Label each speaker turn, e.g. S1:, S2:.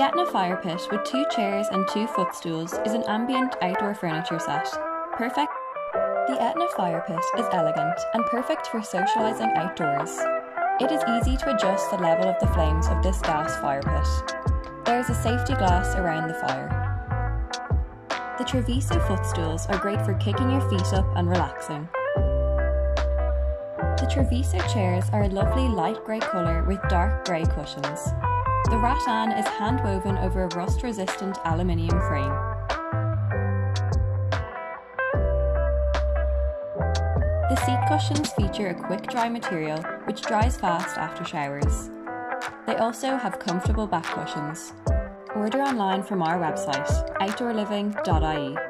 S1: The Etna fire pit with two chairs and two footstools is an ambient outdoor furniture set. Perfect. The Etna fire pit is elegant and perfect for socialising outdoors. It is easy to adjust the level of the flames of this gas fire pit. There is a safety glass around the fire. The Treviso footstools are great for kicking your feet up and relaxing. The Treviso chairs are a lovely light grey colour with dark grey cushions. The rattan is hand woven over a rust resistant aluminium frame. The seat cushions feature a quick dry material which dries fast after showers. They also have comfortable back cushions. Order online from our website, outdoorliving.ie.